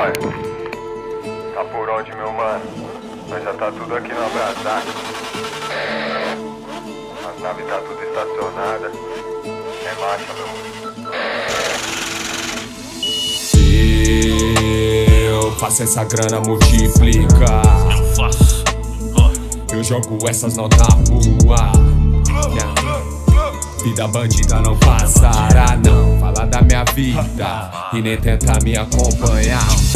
Tá por onde, meu mano? Mas já tá tudo aqui no abraçar. As naves tá tudo estacionada. É marcha, meu mano. Eu faço essa grana multiplicar. Eu faço. Eu jogo essas notas na rua. Minha vida bandida não passará, não. Fala da minha vida e nem tenta me acompanhar.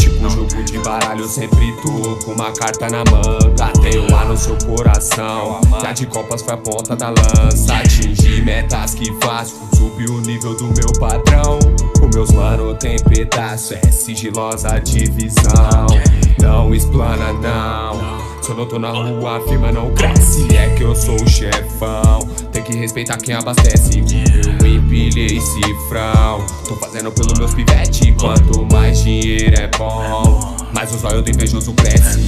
Jogo de baralho, sempre tô com uma carta na manga. Tenho um ar no seu coração. Já de copas foi a ponta da lança. Atingir metas que faço. Subir o nível do meu padrão. Os meus mano tem pedaço, é sigilosa divisão. Não explana, não. Se eu não tô na rua, a firma não cresce. É que eu sou o chefão. Tem que respeitar quem abastece. Eu empilhei cifrão. Tô fazendo pelo meus pivete. Quanto mais dinheiro é bom, mais os olhos do invejoso cresce.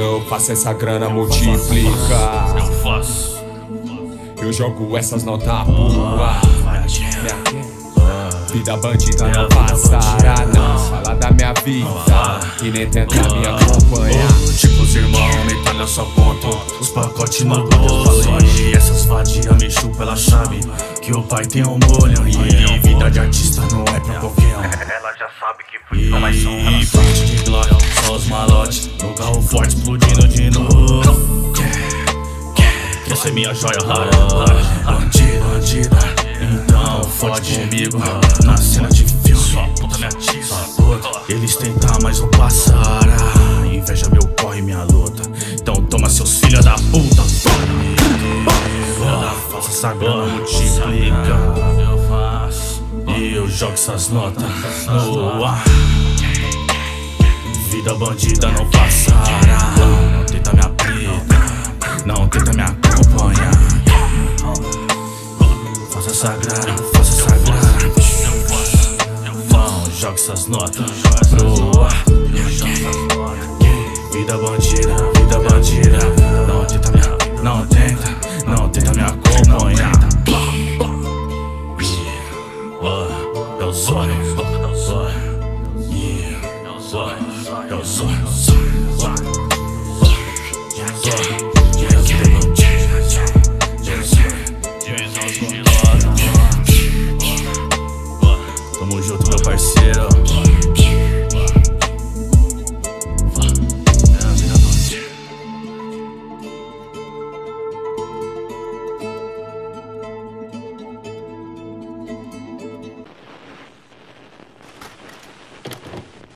Eu faço essa grana multiplicar. eu faço. Eu jogo essas notas boa. Vida bandida não passará, não. Fala da minha vida e nem tenta me acompanhar. Tipo os irmãos, metralha só ponto Os pacotes no bolso E essas vadias me chupa, ela sabe Que o pai tem um molho E vida de artista forte explodindo de novo. Quer, ser minha joia rara Bandida, bandida Então fode. comigo. Na cena de filme. Sua puta me atiça. Eles tentam, mas não passará Inveja meu corre, minha luta. Então toma seus filhos da puta. Faça essa grana multiplica Eu faço. E eu jogo essas notas no ar vida bandida não passará Não tenta me abrir, não tenta me acompanhar Faça sagrada, faça sagrada Não joga essas notas pro ar Vida bandida, vida bandida Não tenta me, não tenta, não tenta me acompanhar Meus olhos É Eu sou. É é Tamo junto, meu parceiro.